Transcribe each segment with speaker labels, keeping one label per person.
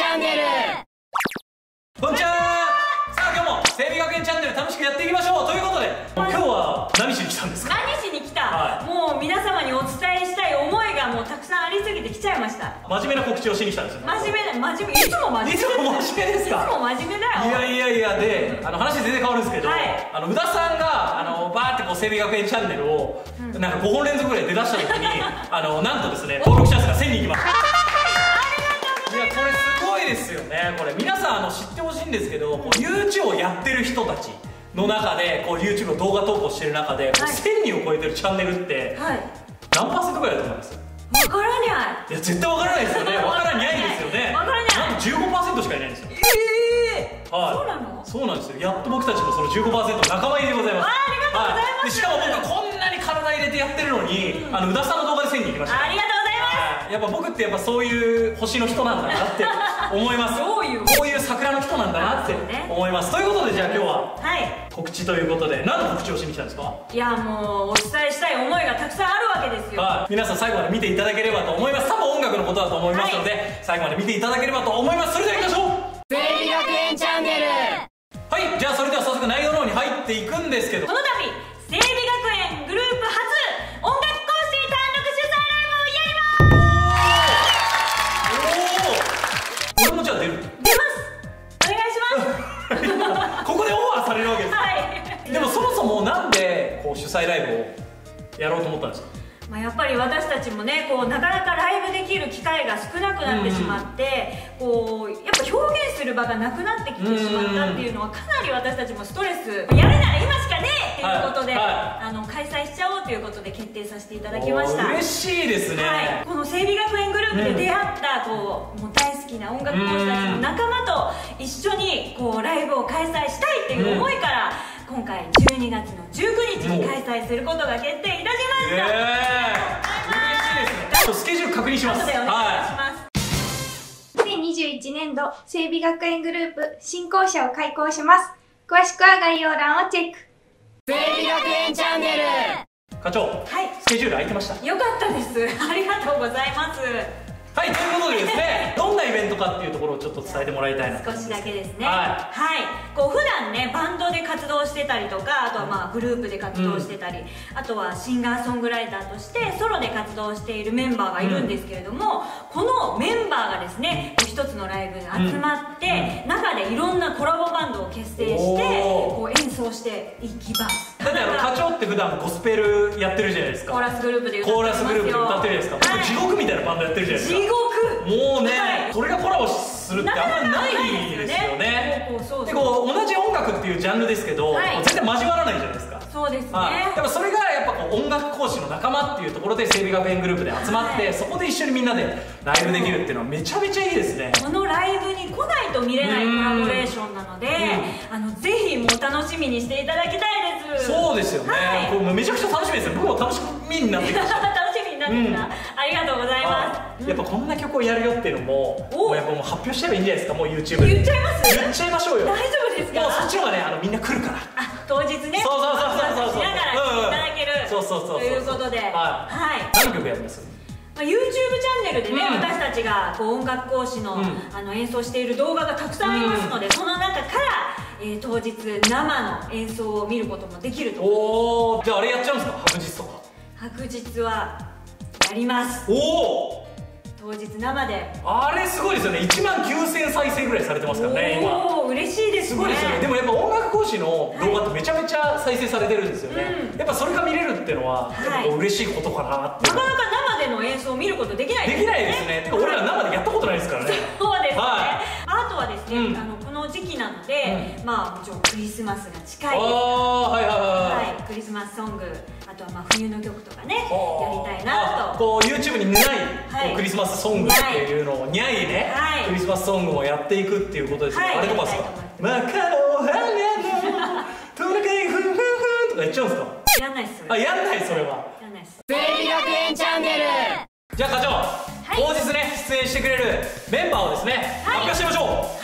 Speaker 1: チャンネル。
Speaker 2: こんにちは。さあ今日も整備学園チャンネル楽しくやっていきましょう。ということで今日は何しに来たんですか？
Speaker 3: 何しに来た、
Speaker 2: はい。
Speaker 3: もう皆様にお伝えしたい思いがもうたくさんありすぎて来ちゃいました。
Speaker 2: 真面目な告知をしに来たんですよ。ね
Speaker 3: 真面目な真面目。いつも真面目。
Speaker 2: いつも真面目ですか？
Speaker 3: いつも真面目だよ。
Speaker 2: いやいやいやであの話全然変わるんですけど、
Speaker 3: はい。
Speaker 2: あの宇田さんがあのバーってこう整備学園チャンネルを、なんか5本連続ぐらい出だした時に あのなんとですね登録者数が1000人いきましたんですけどこう YouTube をやってる人たちの中でこう YouTube の動画投稿してる中で、
Speaker 3: はい。
Speaker 2: 1000人を超えてるチャンネルって
Speaker 3: はい。
Speaker 2: 何パーセントぐらいだと思います？
Speaker 3: わからにゃ
Speaker 2: い。や絶対わからないですよね。わからないですよね。
Speaker 3: わからない。
Speaker 2: なんと15%しかいないんですよ。
Speaker 3: いええ
Speaker 2: はい、
Speaker 3: そうなの？
Speaker 2: そうなんですよ。やっと僕たちもその15%仲間入りでございます。
Speaker 3: あありがとうございます。
Speaker 2: はでしかも僕こんなに体入れてやってるのに、あの宇田さんの動画で1000人いきました。
Speaker 3: ありがとう
Speaker 2: やっぱ僕ってやっぱそういう星の人なんだなって思います。
Speaker 3: どういう？
Speaker 2: こういう桜の人なんだなって思います。ということでじゃあ今日は
Speaker 3: はい。
Speaker 2: 告知ということで何の告知をしに来たんですか？
Speaker 3: いやもうお伝えしたい思いがたくさんあるわけですよ。
Speaker 2: はい、皆さん最後まで見ていただければと思います。多分音楽のことだと思いますので、最後まで見ていただければと思います。それでは行きましょう。
Speaker 1: チャンネル。
Speaker 2: はい。じゃあそれでは早速内容の方に入っていくんですけど。
Speaker 3: この度催ライブをや
Speaker 2: ろうと思ったんですか？
Speaker 3: まあ、やっぱり私たちもねこうなかなかライブできる機会が少なくなってしまって、こうやっぱ表現する場がなくなってきてしまったっていうのはかなり私たちもストレス。やるなら今しかねえっていうことで、
Speaker 2: はい。は
Speaker 3: あの開催しちゃおうということで決定させていただきました。
Speaker 2: 嬉しいですね、
Speaker 3: はい、この整備学園グループで出会ったこうもう大好きな音楽講師たちの仲間と一緒にこうライブを開催したいっていう思いから、今回12月の19日に開催することが決定いたしま
Speaker 2: え
Speaker 3: した、
Speaker 2: え嬉しいですね。ちょっとスケジュール確認します。
Speaker 3: 後でお願いし
Speaker 2: は
Speaker 3: ます、
Speaker 4: 2021年度整備学園グループ新校舎を開校します。詳しくは概要欄をチェック。
Speaker 1: 整備学園チャンネル。
Speaker 2: い課長
Speaker 3: はい。
Speaker 2: スケジュール空いてました。
Speaker 3: よかったです。ありがとうございます
Speaker 2: はいということでですねどんなイベントかっていうところをちょっと伝えてもらいたいな。と
Speaker 3: 少しだけですね。
Speaker 2: は
Speaker 3: こう普段ねバンドで活動してたりとかあとはまあグループで活動してたり、あとはシンガーソングライターとしてソロで活動しているメンバーがいるんですけれども、このメンバーがですね一つのライブに集まって、中でいろんなコラボバンドを結成してこう演奏していきます
Speaker 2: 段ゴスペルやってるじゃないですか。
Speaker 3: コーラスグループで歌って
Speaker 2: コーラ
Speaker 3: ますよ
Speaker 2: スグループで歌ってるじゃないですか、
Speaker 3: はい。
Speaker 2: 地獄みたいなバンドやってるじゃないですか。
Speaker 3: 地獄。
Speaker 2: もうね、
Speaker 3: はい。
Speaker 2: それがコラボするってあんまりないですよね。でこう同じ音楽っていうジャンルですけど、
Speaker 3: はい。
Speaker 2: 全然交わらないじゃないですか。
Speaker 3: そうですね、
Speaker 2: はい、やっぱそれがやっぱこう音楽講師の仲間っていうところで整備学園グループで集まって、
Speaker 3: はい。
Speaker 2: そこで一緒にみんなでライブできるっていうのはめちゃめちゃいいですね。
Speaker 3: このライブに来ないと見れないコラボレーションなので、あのぜひもう楽しみにしていただきたい
Speaker 2: そうですよね、
Speaker 3: はい。
Speaker 2: これめちゃくちゃ楽しみですよ。僕も楽しみになってきました。
Speaker 3: 楽しみになってきた、
Speaker 2: うん。
Speaker 3: ありがとうございま
Speaker 2: あやっぱこんな曲をやるよっていうのも
Speaker 3: お
Speaker 2: もうやっぱもう発表しちゃえばいいんじゃないですかもう YouTube
Speaker 3: 言っちゃいます？
Speaker 2: 言っちゃいましょうよ。
Speaker 3: 大丈夫ですか？
Speaker 2: もうそっちの方がねあのみんな来るから。
Speaker 3: あ当日ね。
Speaker 2: そうそうそうそうそう
Speaker 3: ワクワクしながら来ていただける、
Speaker 2: そうそうそうそう。
Speaker 3: ということで。
Speaker 2: はい。
Speaker 3: はい。
Speaker 2: 何の曲やります？
Speaker 3: まあ YouTube チャンネルでね、
Speaker 2: うん。
Speaker 3: 私たちがこう音楽講師の,、
Speaker 2: うん。
Speaker 3: あの演奏している動画がたくさんありますので、その中から、えー当日生の演奏を見ることもできると
Speaker 2: おおじゃああれやっちゃうんですか？白日とか。
Speaker 3: 白日はやります。
Speaker 2: おお
Speaker 3: 当日生で。
Speaker 2: あれすごいですよね。1万9000再生ぐらいされてますからね今。
Speaker 3: おお嬉しいですね。
Speaker 2: すごいですよね。でもやっぱ音楽講師の動画ってめちゃめちゃ再生されてるんですよね、
Speaker 3: うん。
Speaker 2: やっぱそれが見れるっていうのは、
Speaker 3: はい。
Speaker 2: 嬉しいことかなって
Speaker 3: なかなか生での演奏を見ることできない
Speaker 2: できないですね。俺ら生でやったことないですからね。
Speaker 3: そうですね、
Speaker 2: は
Speaker 3: あとはですね、
Speaker 2: うん。
Speaker 3: あのこの時期なので、まあもちろんクリスマスが近い。
Speaker 2: ああはいはいはい
Speaker 3: はい、クリスマスソングあとはまあ冬の曲とかねやりたいなと。
Speaker 2: あこう YouTube にない、
Speaker 3: はい。
Speaker 2: クリスマスソングっていうのをにゃいね、
Speaker 3: はい。
Speaker 2: クリスマスソングもやっていくっていうことですね、
Speaker 3: はい。
Speaker 2: あれとかですか
Speaker 3: やりたいと「
Speaker 2: マカロハニャのトナカイフンフンフン」とか言っちゃうんですか？
Speaker 3: やんないっすそれ。
Speaker 2: あやんないそれは。
Speaker 3: やんないっす。
Speaker 1: 整備学園チャンネル。
Speaker 2: じゃあ課長、当日ね出演してくれるメンバーをですね、
Speaker 3: はい
Speaker 2: 発表してみましょう。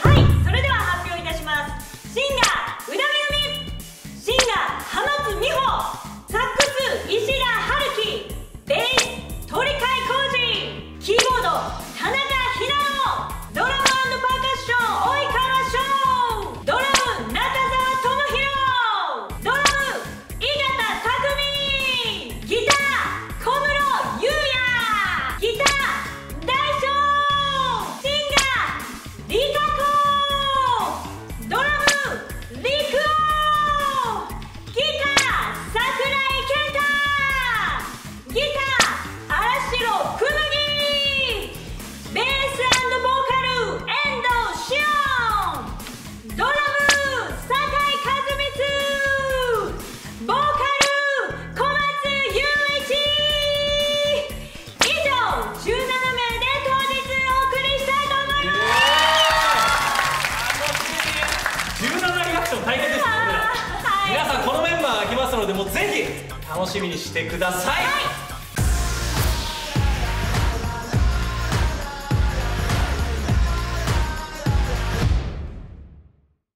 Speaker 3: でもぜひ
Speaker 2: 楽しみにしてください、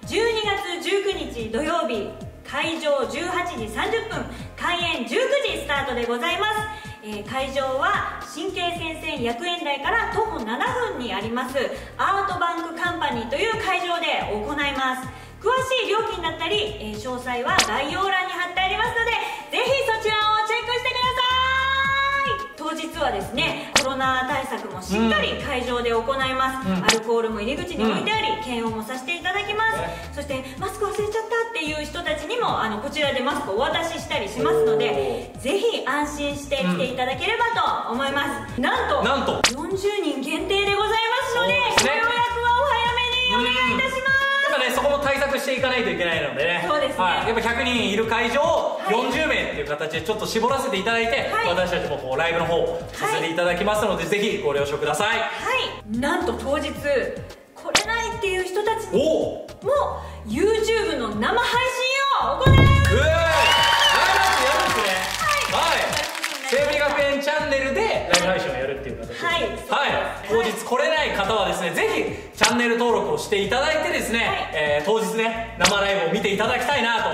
Speaker 3: 12月19日土曜日会場18時30分開演19時スタートでございます、えー会場は神経先生薬園台から徒歩7分にありますアートバンクカンパニーという会場で行います。詳しい料金だったり、えー詳細は概要欄に貼ってありますのでぜひそちらをチェックしてください。当日はですねコロナ対策もしっかり会場で行います、
Speaker 2: うん。
Speaker 3: アルコールも入り口に置いてあり、検温もさせていただきます、そしてマスク忘れちゃったっていう人たちにもあのこちらでマスクをお渡ししたりしますのでぜひ安心して来ていただければと思います、なんと
Speaker 2: なんと。
Speaker 3: 40人限定でございますのでご予約はお早めにお願いいたします、
Speaker 2: ねそこも対策していかないといけないのでね。
Speaker 3: そうですね。
Speaker 2: はい、やっぱ100人いる会場を
Speaker 3: はい。
Speaker 2: 40名っていう形でちょっと絞らせていただいて、
Speaker 3: はい。
Speaker 2: 私たちもこうライブの方させていただきますので、ぜひご了承ください。
Speaker 3: はい。なんと当日来れないっていう人たちも YouTube の生配
Speaker 2: はい。当日来れない方はですねぜひチャンネル登録をしていただいてですね、
Speaker 3: はい。
Speaker 2: えー当日ね生ライブを見ていただきたいなと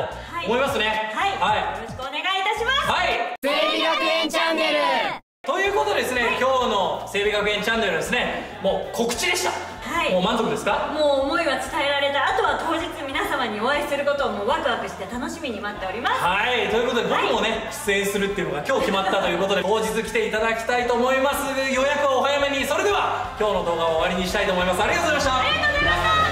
Speaker 2: 思いますね。
Speaker 3: はい、
Speaker 2: はい。
Speaker 3: よろしくお願いいたします。
Speaker 2: はい。
Speaker 1: 整備学園チャンネル。
Speaker 2: ということでですね、今日の整備学園チャンネルはですねもう告知でした、
Speaker 3: はい。
Speaker 2: もう満足ですか？
Speaker 3: もう思いは伝えられたあとは当日皆様にお会いすることをもうワクワクして楽しみに待っております。
Speaker 2: はい。ということで僕もね、出演するっていうのが今日決まったということで当日来ていただきたいと思います。予約はお早めに。それでは今日の動画を終わりにしたいと思います。ありがとうございました